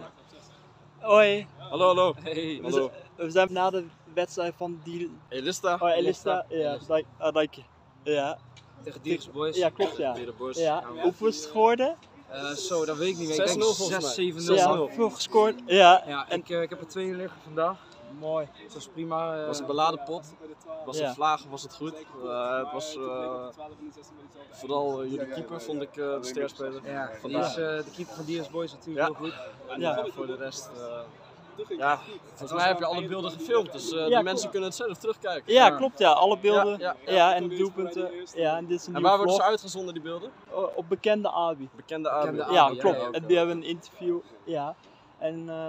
Hoi. Hallo, hallo. Hey. We, Hallo. zijn, we zijn na de wedstrijd van die... Elista. Oh, Elista. Ja, dank, ah, dank je. Ja. Tegen Dierks Boys. ja, klopt ja. Ja, hoeveel is het geworden? Eh, zo, dat weet ik niet meer. Ik 6-0 denk volgens 6, mij. 7-0. Ja, veel gescoord. Ja. Ja, En- ik, eh, ik heb er twee liggen vandaag. Mooi. Dat was prima. eh, Het was een beladen pot. Was Ja. een vlaag, was het goed. Eh, het was eh, vooral eh, jullie keeper vond ik eh, de sterspeler. ja, die is, eh, de keeper van Dierks Boys natuurlijk Ja. heel goed. En Ja. eh, voor de rest, eh, ja, volgens mij heb je alle beelden gefilmd, dus eh, de mensen kunnen het zelf terugkijken. Ja, Ja. klopt ja. Alle beelden. Ja, Ja, ja, ja. en doelpunten. Ja, en dit is een En waar worden ze uitgezonden, die beelden? Oh, Op bekende Abi. Bekende Abi. Ja, klopt. ja, ja, En die hebben een interview. Ja. En eh,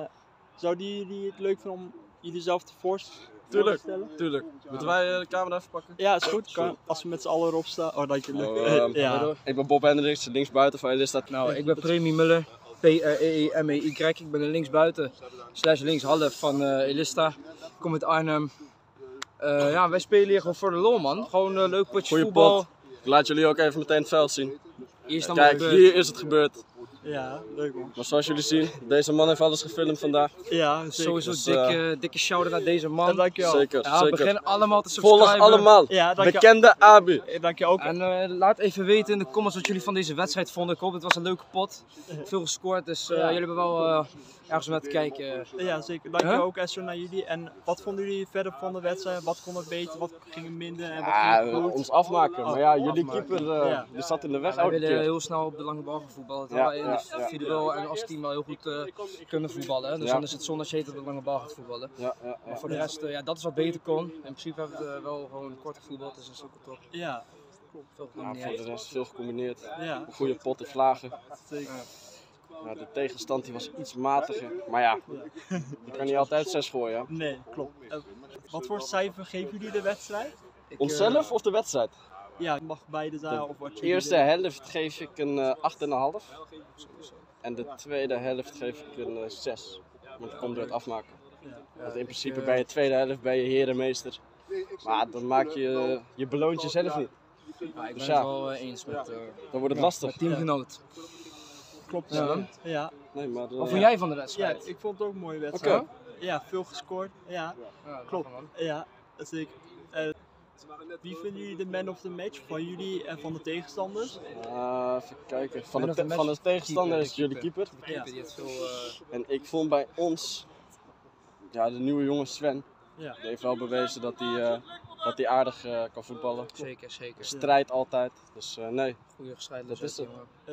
zouden jullie het leuk vinden om jullie zelf te voorstellen? Tuurlijk. stellen? Tuurlijk. Moeten wij eh, de camera even pakken? Ja, is goed. Kan, als we met z'n allen erop staan. Oh, dank je. Oh, ehm, ja. Ik ben Bob Hendricks, linksbuiten van Elista. Nou, ik ben Premi Muller. P-R-E-E-M-E-Y. Ik ben linksbuiten slash linkshalf van eh, Elista. Ik kom uit Arnhem. Eh, ja, wij spelen hier gewoon voor de lol, man. Gewoon een leuk potje Goeie voetbal. pot. Ik laat jullie ook even meteen het veld zien. Eerst dan Kijk, hier is het gebeurd. Ja, leuk man. Maar zoals jullie zien, deze man heeft alles gefilmd vandaag. Ja, zeker. Sowieso Dus, dikke, dikke shout-out naar deze Ja, man. dankjewel. Zeker, Ja, zeker. begin allemaal te subscriben. Volg allemaal. Ja, Bekende Abi. eh, dank je ook. En eh, laat even weten in de comments wat jullie van deze wedstrijd vonden. Ik hoop het was een leuke pot. Veel gescoord, dus eh, Ja. jullie hebben wel eh, ergens om naar te kijken. Ja, zeker. Dank je Huh? ook, Esther, naar jullie. En wat vonden jullie verder van de wedstrijd? Wat kon er beter, wat ging er minder en wat Ja, ging er goed? ons afmaken. Maar ja, jullie afmaken. keeper eh, Ja. die zat in de weg elke willen heel snel op de lange bal gaan voetballen. Ja, Ja. individueel en als team wel heel goed eh, kunnen voetballen. Dus Ja. dan is het zonde als je heet de lange bal gaat voetballen. Ja, ja, ja. Maar voor de rest, eh, ja, dat is wat beter kon. In principe hebben we eh, wel gewoon kort gevoetbald, dus dat is ook wel top. Ja, Veel voor de rest veel gecombineerd. ja, Goede potten, vlagen. zeker. Ja, de tegenstand die was iets matiger. Maar ja, je kan niet altijd zes gooien. Nee, klopt. Wat voor cijfer geven jullie de wedstrijd? Ik, Onszelf of de wedstrijd? Ja, het mag beide zijn of wat De jullie eerste helft geef ik een eh 8,5. En de tweede helft geef ik een eh 6. Want ik kom door het afmaken. Want in principe bij je tweede helft ben je herenmeester. Maar dan maak je, je beloont jezelf niet. ja, ik ben Dus het ja. wel eh, eens met, eh Dan wordt het lastig. teamgenoot. Klopt, Ja. ja. Ja, Nee, maar Wat vond jij van de ja, wedstrijd? ik vond het ook een mooie wedstrijd. Oké. Ja, veel gescoord. Ja, Ja, klopt. man. Ja, zeker. Eh, wie vinden jullie de man of the match? Van jullie en van de tegenstanders? Ah, even kijken. Van de, of the te- match? van de tegenstander Keeper, is jullie keeper. De keeper die heeft veel... eh, En ik vond bij ons, ja, de nieuwe jongen Sven, Ja. die heeft wel bewezen dat hij, eh, dat hij aardig kan voetballen. zeker, zeker. Strijdt altijd. Dus eh, nee, Goede gescheiden. Dat is het.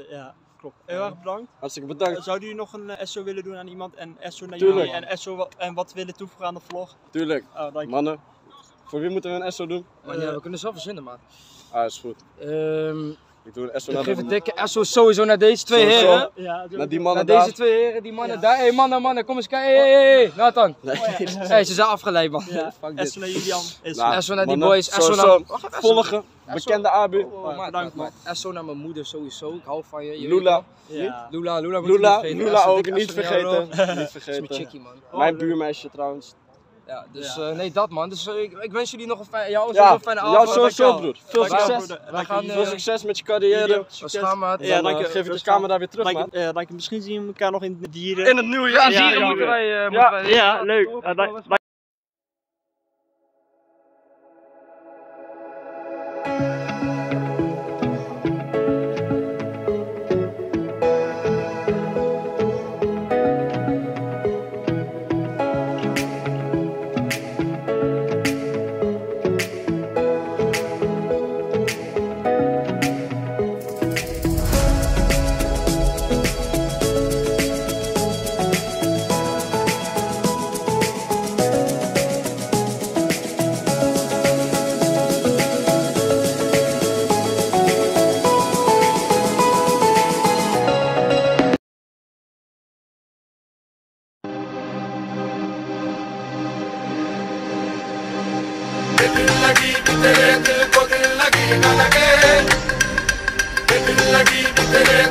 ja, klopt. Heel erg bedankt. hartstikke bedankt. Zouden jullie nog een SO willen doen aan iemand en SO naar Tuurlijk. jullie en SO en wat willen toevoegen aan de vlog? Tuurlijk. Oh, dank je. Mannen, voor wie moeten we een SO doen? Maar ja, we kunnen zelf verzinnen, man. Ah, is goed. Ehm Ik doe een SO ik naar, geef de, een dikke SO sowieso naar deze twee Sowieso. heren. Ja, naar die Naar mannen deze daar. twee heren, die mannen Ja. daar. Hé hey, mannen, mannen, kom eens kijken. Hé, hey, hey, Nathan. Nee. Hey, ze zijn afgeleid, man. Ja, Fuck dit. SO naar Julian. is Nou, SO naar die boys. SO naar... Wacht even, SO. Volgen, bekende Abu. Oh, bedankt, maat, maat. SO naar mijn moeder sowieso. Ik hou van je. je Lula. ja. Lula, Lula. Lula, niet vergeten. Lula SO, ook niet naar vergeten. Niet Dat is mijn vergeten. chickie, man. Mijn buurmeisje trouwens. Ja, dus Ja. eh, nee, dat man. Dus eh, ik, ik wens jullie nog een fijne, jou Ja, een fijne jou avond. sowieso dankjewel. broer. Veel succes. We gaan, Veel eh, succes met je carrière. Succes. gaan maar. Ja, Dan dank je. geef ik de camera weer terug, Dank man. je, ja, dank je. Misschien zien we elkaar nog in de dieren. In het nieuwe Ja, jaar. dieren ja, moeten ja. wij... eh, Ja. moeten wij- Ja, leuk. तेरे दिल को दिल लगी न लगे दिल लगी कि तेरे दिल